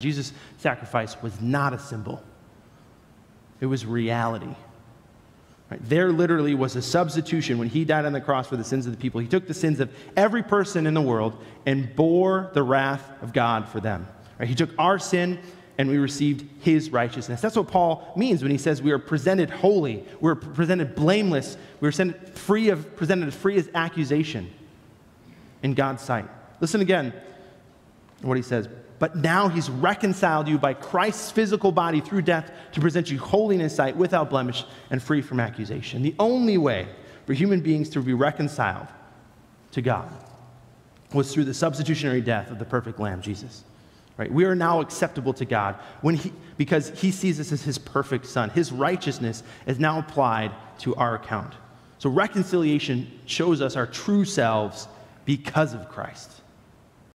Jesus' sacrifice was not a symbol, it was reality. Right? There literally was a substitution when he died on the cross for the sins of the people. He took the sins of every person in the world and bore the wrath of God for them. Right? He took our sin and we received his righteousness. That's what Paul means when he says we are presented holy, we're presented blameless, we're free of, presented free as accusation in God's sight. Listen again what he says. But now he's reconciled you by Christ's physical body through death to present you holy in his sight, without blemish, and free from accusation. The only way for human beings to be reconciled to God was through the substitutionary death of the perfect Lamb, Jesus. Right? We are now acceptable to God when he, because he sees us as his perfect son. His righteousness is now applied to our account. So reconciliation shows us our true selves because of Christ.